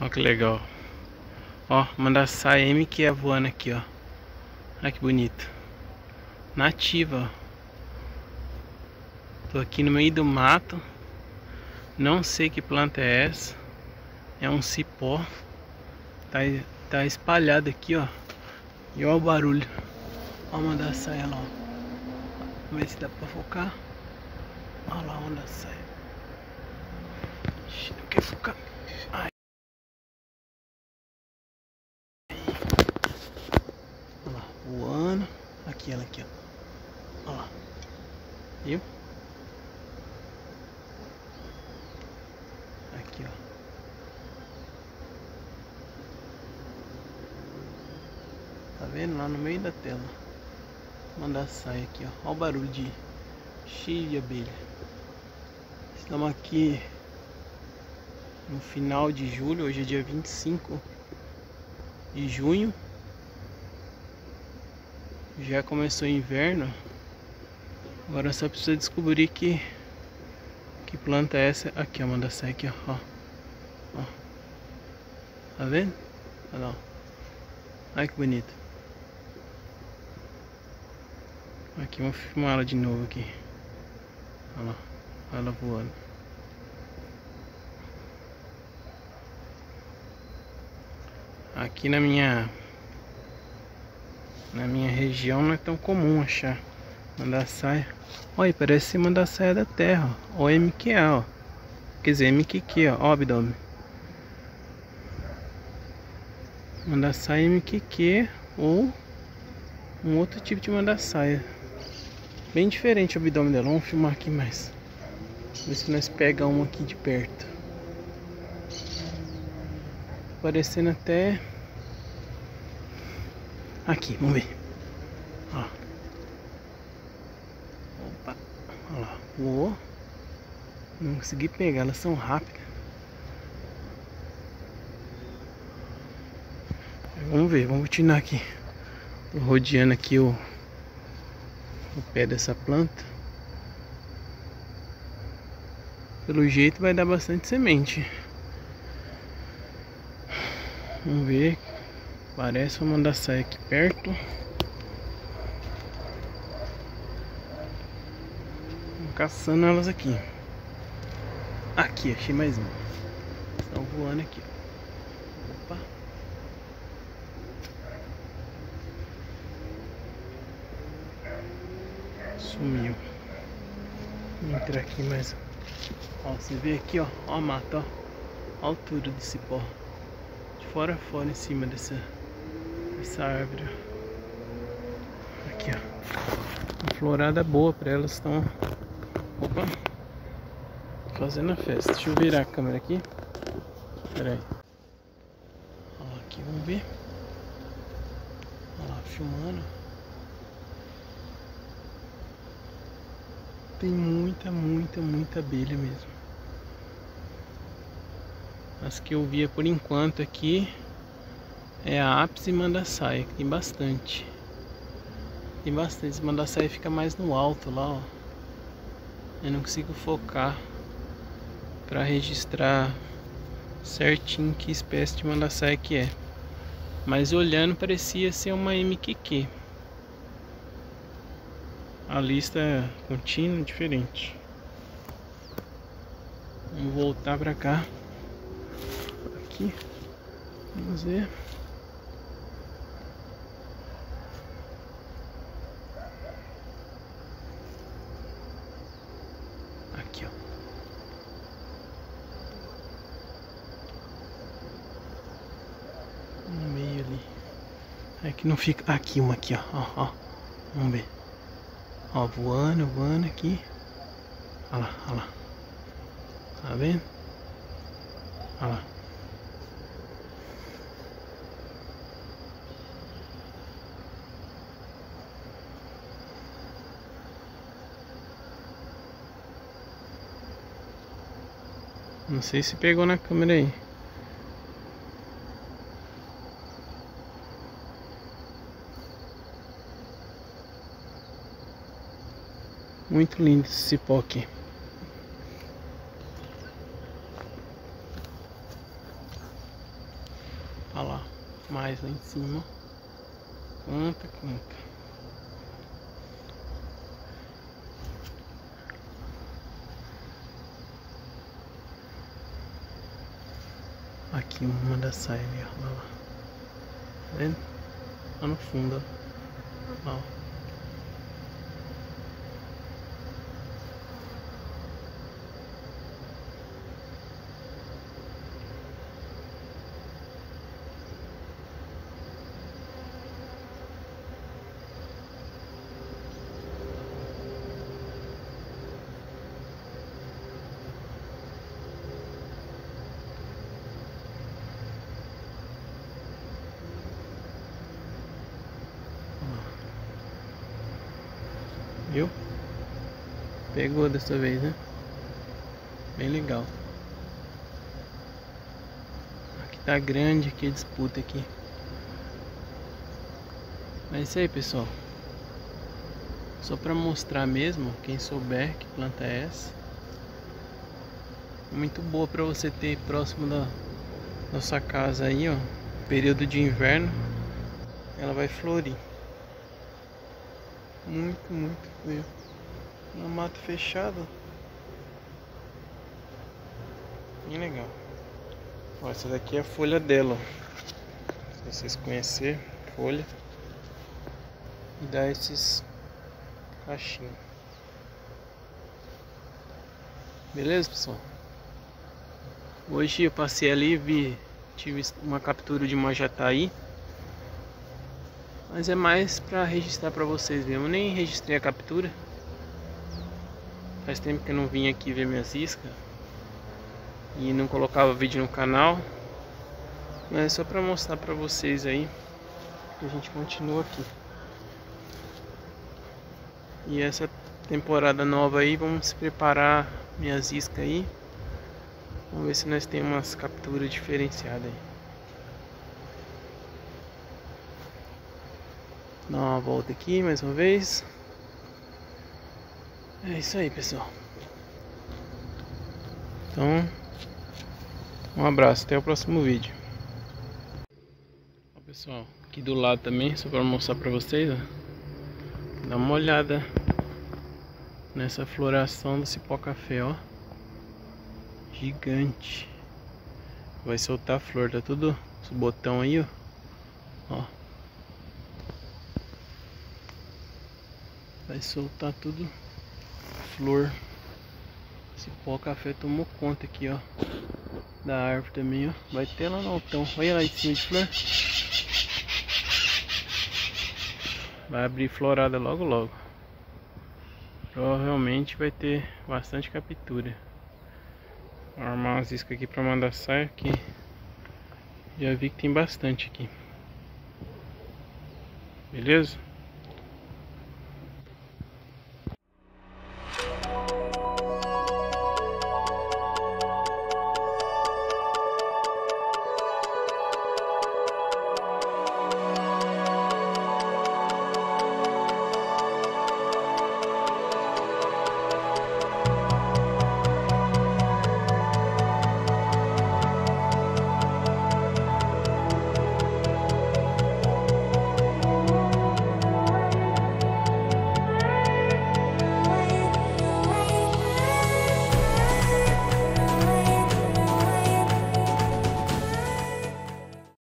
Olha que legal. Ó, manda saia M que é voando aqui, ó. Olha que bonito. Nativa, ó. Tô aqui no meio do mato. Não sei que planta é essa. É um cipó. Tá, tá espalhado aqui, ó. E olha o barulho. Olha uma da saia lá, ó. Vamos ver se dá pra focar. Olha lá onde a saia. Não quer focar. Ai. Olha lá, voando. Aqui ela aqui, ó. Lá. Viu? Aqui, ó. Tá vendo? Lá no meio da tela. Mandar sair aqui, ó. Olha o barulho de cheio de abelha. Estamos aqui no final de julho, hoje é dia 25 de junho. Já começou o inverno. Agora só precisa descobrir que que planta é essa aqui, ó, manda aqui, ó. ó. Tá vendo? Olha lá. Olha que bonito. Aqui, vamos filmar ela de novo aqui. Olha lá, ela voando. Aqui na minha na minha região não é tão comum achar mandar saia. Olha, parece mandar saia da terra, ó. Ou MQA, ó. Quer dizer, MQQ, ó, ó abdômen. Mandar saia MQQ ou um outro tipo de mandar saia. Bem diferente o abdômen dela. Vamos filmar aqui mais. Ver se nós pegamos uma aqui de perto. Parecendo até. Aqui, vamos ver. Ó. Opa. Olha lá. Voou. Não consegui pegar, elas são rápidas. Vamos ver, vamos tirar aqui. Tô rodeando aqui o o pé dessa planta. Pelo jeito vai dar bastante semente. Vamos ver. Parece vou mandar sair aqui perto. Caçando elas aqui. Aqui, achei mais uma. Estão voando aqui. Opa. Sumiu. Vou entrar aqui mais. Ó, você vê aqui, ó, ó a mata, ó. A altura do cipó. De fora a fora em cima dessa, dessa árvore. Aqui, ó. Uma florada boa para elas estão. Opa! Fazendo a festa. Deixa eu virar a câmera aqui. Pera aí. Ó, aqui, vamos ver. Olha lá, filmando. Tem muita, muita, muita abelha mesmo. As que eu via por enquanto aqui é a ápice mandaçaia, que tem bastante. Tem bastante. Esse mandaçaia fica mais no alto lá, ó. Eu não consigo focar para registrar certinho que espécie de mandaçaia que é. Mas olhando parecia ser uma MQQ a lista contínua diferente. Vamos voltar para cá. Aqui. Vamos ver. Aqui, ó. No meio ali. É que não fica. Aqui, uma aqui, ó. ó, ó. Vamos ver. Ó, voando, voando aqui. Olha lá, olha lá. Tá vendo? Olha lá. Não sei se pegou na câmera aí. Muito lindo esse cipó aqui. Olha lá, mais lá em cima. Conta, conta. Aqui uma da saia ali, ó. Lá, lá. Tá vendo? Lá no fundo, ó. Ó. Viu? Pegou dessa vez, né? Bem legal. Aqui tá grande aqui a disputa aqui. Mas é isso aí, pessoal. Só para mostrar mesmo, quem souber que planta é essa. Muito boa para você ter próximo da nossa casa aí, ó. Período de inverno, ela vai florir. Muito, muito frio. No mato fechado. Bem legal. Ó, essa daqui é a folha dela. Se vocês conhecerem, folha. E dá esses cachinhos. Beleza, pessoal? Hoje eu passei ali e vi, tive uma captura de uma jataí. Mas é mais para registrar para vocês mesmo. Eu nem registrei a captura. Faz tempo que eu não vim aqui ver minhas iscas. E não colocava vídeo no canal. Mas é só para mostrar para vocês aí. Que a gente continua aqui. E essa temporada nova aí, vamos se preparar minhas iscas aí. Vamos ver se nós temos umas capturas diferenciadas aí. Dar uma volta aqui mais uma vez. É isso aí, pessoal. Então, um abraço, até o próximo vídeo. Ó, pessoal, aqui do lado também, só para mostrar para vocês, ó. Dá uma olhada nessa floração do cipó café, ó. Gigante. Vai soltar flor, tá tudo os botão aí, ó. Ó. Vai soltar tudo flor. Esse pó café tomou conta aqui, ó. Da árvore também, ó. Vai ter lá no altão. Olha lá em cima de flor. Vai abrir florada logo logo. Provavelmente vai ter bastante captura. Vou armar umas iscas aqui pra mandar sair aqui. Já vi que tem bastante aqui. Beleza?